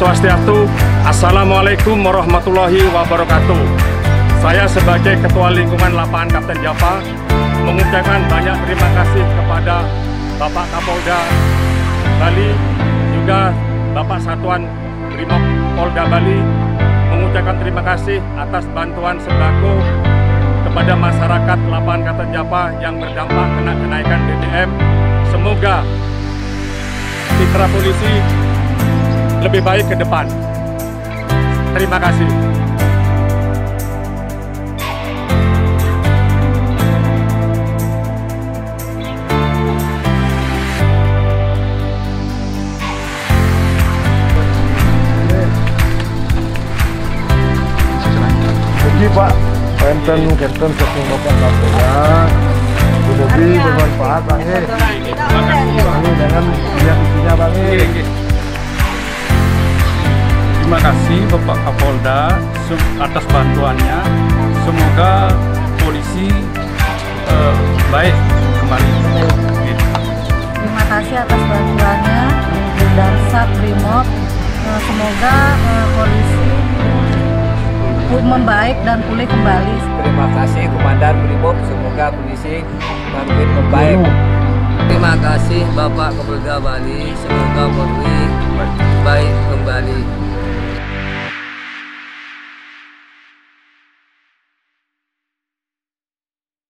Swastiastu. Assalamualaikum warahmatullahi wabarakatuh. Saya sebagai Ketua Lingkungan Lapangan Kapten Java mengucapkan banyak terima kasih kepada Bapak Kapolda Bali, juga Bapak Satuan Brimob Polda Bali mengucapkan terima kasih atas bantuan sembako kepada masyarakat Lapangan Kapten Java yang berdampak kena kenaikan BBM. Semoga citra polisi lebih baik ke depan. Terima kasih. Pak, Kenten, Kenten, bermanfaat Bang E. E, jangan lihat isinya Bang E. Terima kasih Bapak Kapolda atas bantuannya. Semoga polisi eh, baik kembali. Terima kasih atas bantuannya dan Sat Brimob. Eh, Semoga eh, polisi membaik dan pulih kembali. Terima kasih Komandan Brimob, semoga kondisi makin membaik. Terima kasih Bapak Kapolda Bali, semoga Polri